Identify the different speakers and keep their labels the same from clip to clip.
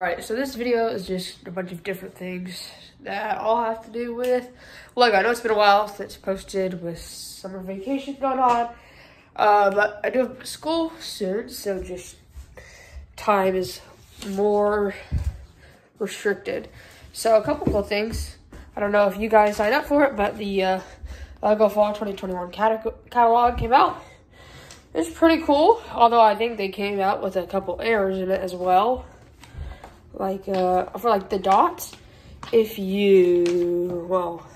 Speaker 1: Alright, so this video is just a bunch of different things that all have to do with Lego. I know it's been a while since posted with summer vacation going on, uh, but I do have school soon, so just time is more restricted. So a couple cool things. I don't know if you guys signed up for it, but the uh, Lego Fall 2021 catalog came out. It's pretty cool, although I think they came out with a couple errors in it as well like uh, for like the dots, if you well,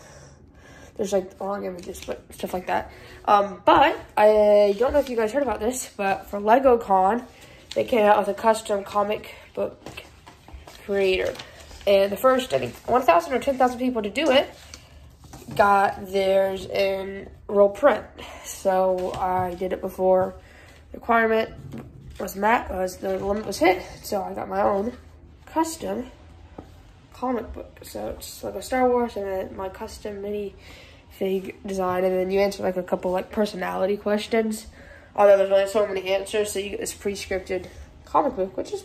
Speaker 1: there's like wrong images, but stuff like that. Um, but I don't know if you guys heard about this, but for Lego Con, they came out with a custom comic book creator, and the first I think 1,000 or 10,000 people to do it got theirs in roll print. So I did it before the requirement was met, was the limit was hit, so I got my own custom comic book. So it's like a Star Wars and then my custom mini fig design. And then you answer like a couple like personality questions. Although there's only so many answers, so you get this pre-scripted comic book, which is,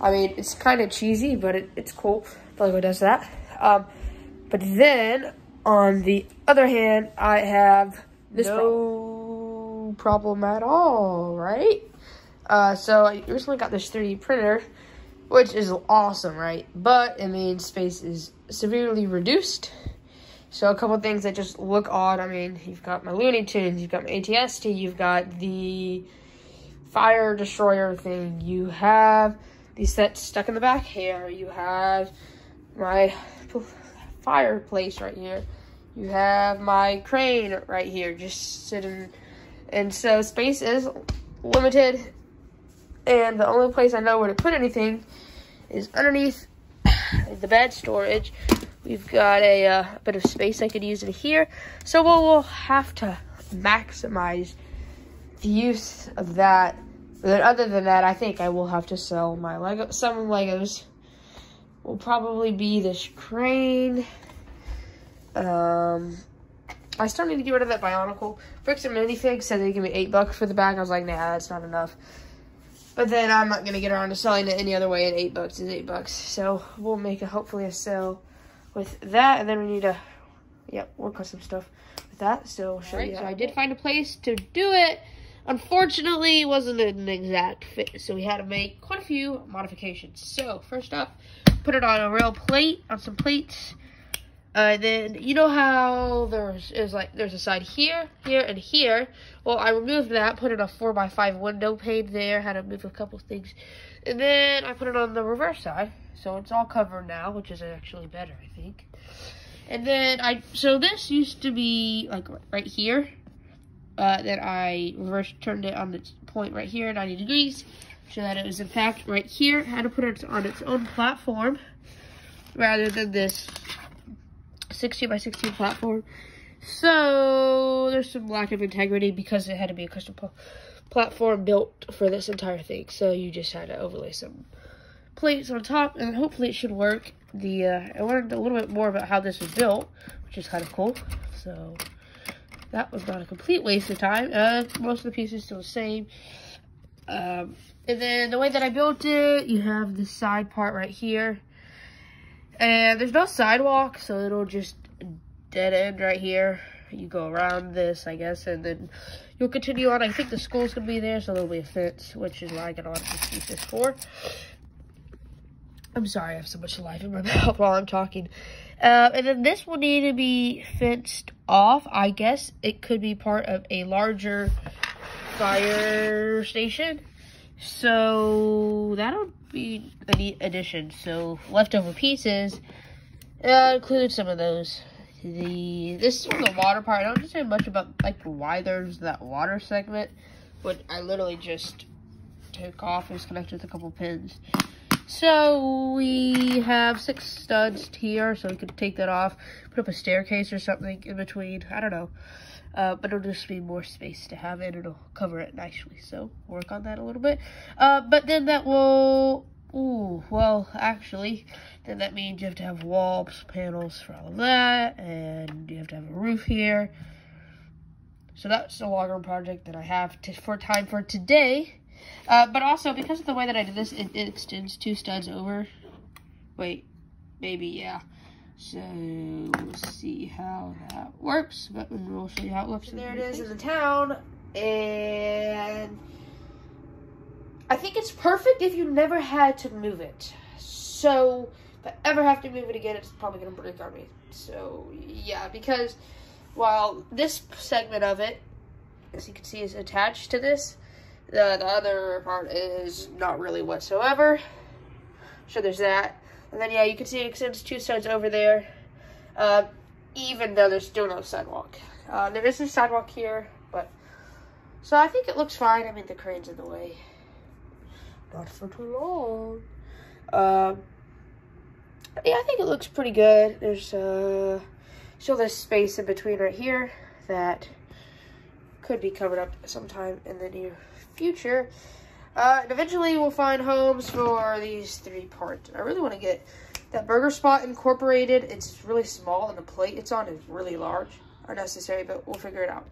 Speaker 1: I mean, it's kind of cheesy, but it, it's cool. Lego does that. Um, but then, on the other hand, I have this no problem. problem at all, right? Uh, so I recently got this 3D printer which is awesome, right? But it means space is severely reduced. So a couple things that just look odd. I mean, you've got my Looney Tunes, you've got my ATST, you've got the fire destroyer thing, you have these sets stuck in the back here, you have my fireplace right here, you have my crane right here, just sitting. And so space is limited and the only place I know where to put anything is underneath the bed storage. We've got a uh, bit of space I could use in here. So we'll, we'll have to maximize the use of that. But other than that, I think I will have to sell my Lego. Some Legos will probably be this crane. Um, I still need to get rid of that Bionicle. Bricks and Minifigs said they give me eight bucks for the bag. I was like, nah, that's not enough. But then I'm not gonna get around to selling it any other way. And eight bucks is eight bucks. So we'll make a hopefully a sale with that, and then we need to, yeah, work on some stuff with that. So show right, you. So I did find a place to do it. Unfortunately, it wasn't an exact fit, so we had to make quite a few modifications. So first off, put it on a real plate, on some plates. Uh, then you know how there's is like there's a side here, here, and here. Well, I removed that, put in a four x five window pane there, had to move a couple things, and then I put it on the reverse side, so it's all covered now, which is actually better, I think. And then I so this used to be like right here. Uh, then I reverse turned it on its point right here, 90 degrees, so that it was in fact right here. Had to put it on its own platform rather than this 16 by 16 platform. So there's some lack of integrity because it had to be a custom platform built for this entire thing. So you just had to overlay some plates on top and hopefully it should work. The uh, I learned a little bit more about how this was built, which is kind of cool. So that was not a complete waste of time. Uh, most of the pieces still the same. Um, and then the way that I built it, you have the side part right here. And there's no sidewalk, so it'll just dead end right here. You go around this, I guess, and then you'll continue on. I think the school's going to be there, so there'll be a fence, which is why I got a lot of excuses for. I'm sorry, I have so much life in my mouth while I'm talking. Uh, and then this will need to be fenced off. I guess it could be part of a larger fire station. So that'll be a neat addition. So leftover pieces uh, include some of those. The this is the water part. I don't say much about like why there's that water segment, but I literally just took off. It's connected with a couple pins. So we have six studs here, so we could take that off, put up a staircase or something in between. I don't know. Uh, but it'll just be more space to have it. It'll cover it nicely. So work on that a little bit. Uh, but then that will, ooh, well, actually, then that means you have to have walls, panels for all of that. And you have to have a roof here. So that's the longer project that I have to, for time for today. Uh, but also, because of the way that I did this, it, it extends two studs over Wait, maybe, yeah. So, we'll see how that works, but we'll show you how it looks. And there it is in the town, and I think it's perfect if you never had to move it. So, if I ever have to move it again, it's probably going to break on me. So, yeah, because while this segment of it, as you can see, is attached to this, the, the other part is not really whatsoever. So there's that. And then, yeah, you can see it extends two sides over there, uh, even though there's still no sidewalk. Uh, there is a sidewalk here, but... So I think it looks fine. I mean, the crane's in the way. Not for too long. Um, yeah, I think it looks pretty good. There's uh, still this space in between right here that could be covered up sometime in the near future. Uh, and eventually we'll find homes for these three parts. I really want to get that burger spot incorporated. It's really small and the plate it's on is really large. Unnecessary, but we'll figure it out.